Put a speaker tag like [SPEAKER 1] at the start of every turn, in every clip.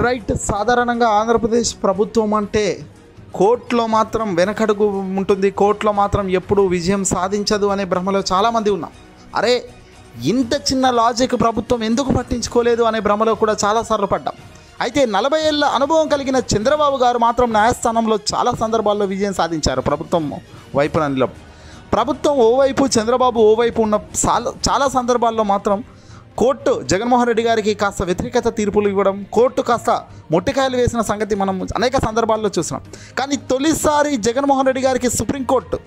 [SPEAKER 1] Right సాధారణంగా ఆంధ్రప్రదేశ్ ప్రభుత్వం అంటే కోర్టులో మాత్రం వెనకడుగు ఉంటుంది. కోర్టులో మాత్రం ఎప్పుడు విజయం సాధించదు అనే భ్రమలో చాలామంది ఉన్నాం. అరే ఇంత చిన్న లాజిక్ ప్రభుత్వం ఎందుకు పట్టించుకోలేదు అనే భ్రమలో కూడా చాలాసార్లు పడ్డాం. అయితే నలభై ఏళ్ళ అనుభవం కలిగిన చంద్రబాబు గారు మాత్రం న్యాయస్థానంలో చాలా సందర్భాల్లో విజయం సాధించారు ప్రభుత్వం వైపు నిలబడి ప్రభుత్వం ఓవైపు చంద్రబాబు ఓవైపు ఉన్న చాలా సందర్భాల్లో మాత్రం కోర్టు జగన్మోహన్ రెడ్డి గారికి కాస్త వ్యతిరేకత తీర్పులు ఇవ్వడం కోర్టు కాస్త మొట్టికాయలు వేసిన సంగతి మనం అనేక సందర్భాల్లో చూసినాం. కానీ తొలిసారి జగన్మోహన్ రెడ్డి గారికి సుప్రీంకోర్టు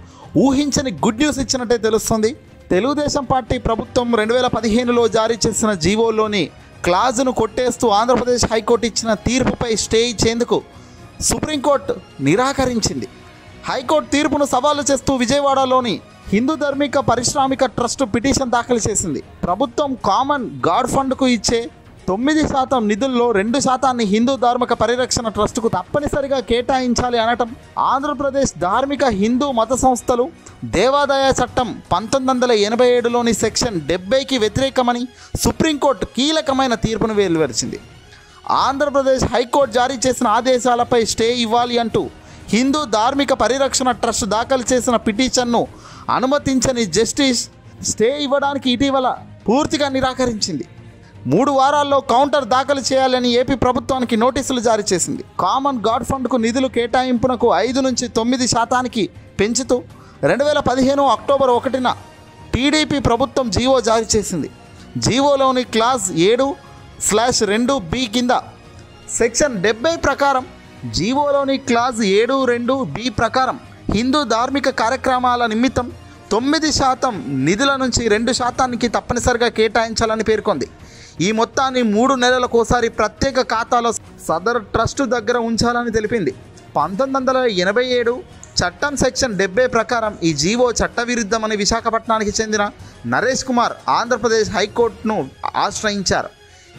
[SPEAKER 1] ఊహించని గుడ్ న్యూస్ ఇచ్చినట్టే తెలుస్తుంది. తెలుగుదేశం పార్టీ ప్రభుత్వం రెండు వేల పదిహేనులో జారీ చేసిన జీవోలోని క్లాజును కొట్టేస్తూ ఆంధ్రప్రదేశ్ హైకోర్టు ఇచ్చిన తీర్పుపై స్టే ఇచ్చేందుకు సుప్రీంకోర్టు నిరాకరించింది. హైకోర్టు తీర్పును సవాలు చేస్తూ విజయవాడలోని హిందూ ధార్మిక పారిశ్రామిక ట్రస్ట్ పిటిషన్ దాఖలు చేసింది. ప్రభుత్వం కామన్ గాడ్ ఫండ్కు ఇచ్చే తొమ్మిది శాతం నిధుల్లో రెండు శాతాన్ని హిందూ ధార్మిక పరిరక్షణ ట్రస్టుకు తప్పనిసరిగా కేటాయించాలి అనటం ఆంధ్రప్రదేశ్ ధార్మిక హిందూ మత సంస్థలు దేవాదాయ చట్టం పంతొమ్మిది వందల ఎనభై ఏడులోని సెక్షన్ డెబ్బైకి వ్యతిరేకమని సుప్రీంకోర్టు కీలకమైన తీర్పును వెలువరిచింది. ఆంధ్రప్రదేశ్ హైకోర్టు జారీ చేసిన ఆదేశాలపై స్టే ఇవ్వాలి అంటూ హిందూ ధార్మిక పరిరక్షణ ట్రస్ట్ దాఖలు చేసిన పిటిషన్ను అనుమతించని జస్టిస్ స్టే ఇవ్వడానికి ఇటీవల పూర్తిగా నిరాకరించింది. మూడు వారాల్లో కౌంటర్ దాఖలు చేయాలని ఏపీ ప్రభుత్వానికి నోటీసులు జారీ చేసింది. కామన్ గాడ్ ఫండ్కు నిధులు కేటాయింపునకు ఐదు నుంచి తొమ్మిది శాతానికి పెంచుతూ రెండు వేల పదిహేను అక్టోబర్ ఒకటిన టీడీపీ ప్రభుత్వం జీవో జారీ చేసింది. జీవోలోని క్లాస్ ఏడు స్లాష్ రెండు బి కింద సెక్షన్ డెబ్బై ప్రకారం జీవోలోని క్లాజ్ ఏడు రెండు బి ప్రకారం హిందూ ధార్మిక కార్యక్రమాల నిమిత్తం తొమ్మిది శాతం నిధుల నుంచి రెండు శాతానికి తప్పనిసరిగా కేటాయించాలని పేర్కొంది. ఈ మొత్తాన్ని మూడు నెలలకోసారి ప్రత్యేక ఖాతాలో సదర్ ట్రస్ట్ దగ్గర ఉంచాలని తెలిపింది. పంతొమ్మిది వందల ఎనభై ఏడు చట్టం సెక్షన్ డెబ్బై ప్రకారం ఈ జీవో చట్టవిరుద్ధమని విశాఖపట్నానికి చెందిన నరేష్ కుమార్ ఆంధ్రప్రదేశ్ హైకోర్టును ఆశ్రయించారు.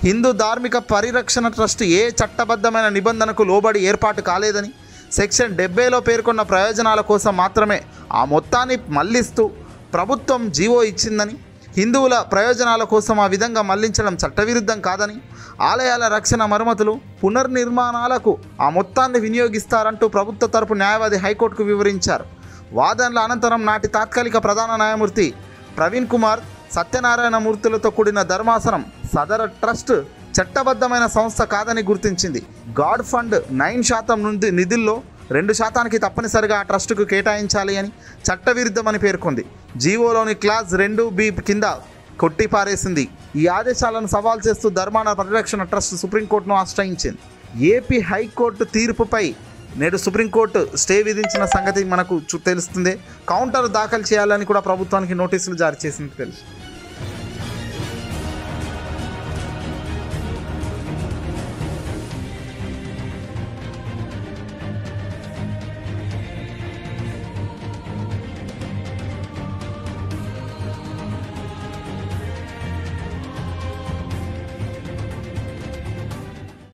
[SPEAKER 1] హిందూ ధార్మిక పరిరక్షణ ట్రస్ట్ ఏ చట్టబద్ధమైన నిబంధనకు లోబడి ఏర్పాటు కాలేదని సెక్షన్ డెబ్బైలో పేర్కొన్న ప్రయోజనాల కోసం మాత్రమే ఆ మొత్తాన్ని మళ్ళిస్తూ ప్రభుత్వం జీవో ఇచ్చిందని హిందువుల ప్రయోజనాల కోసం ఆ విధంగా మళ్ళించడం చట్టవిరుద్ధం కాదని ఆలయాల రక్షణ మరమ్మతులు పునర్నిర్మాణాలకు ఆ మొత్తాన్ని వినియోగిస్తారంటూ ప్రభుత్వ తరపు న్యాయవాది హైకోర్టుకు వివరించారు. వాదనల అనంతరం నాటి తాత్కాలిక ప్రధాన న్యాయమూర్తి ప్రవీణ్ కుమార్ సత్యనారాయణ మూర్తులతో కూడిన ధర్మాసనం సదర ట్రస్ట్ చట్టబద్ధమైన సంస్థ కాదని గుర్తించింది. గాడ్ ఫండ్ నైన్ శాతం నుండి నిధుల్లో రెండు శాతానికి తప్పనిసరిగా ఆ ట్రస్టుకు కేటాయించాలి అని చట్టవిరుద్ధమని పేర్కొంది. జీవోలోని క్లాస్ రెండు బి కింద కొట్టిపారేసింది. ఈ ఆదేశాలను సవాల్ చేస్తూ ధర్మాన పరిరక్షణ ట్రస్ట్ సుప్రీంకోర్టును ఆశ్రయించింది. ఏపీ హైకోర్టు తీర్పుపై నేడు సుప్రీంకోర్టు స్టే విధించిన సంగతి మనకు తెలుస్తుంది. కౌంటర్ దాఖలు చేయాలని కూడా ప్రభుత్వానికి నోటీసులు జారీ చేసింది తెలుసు.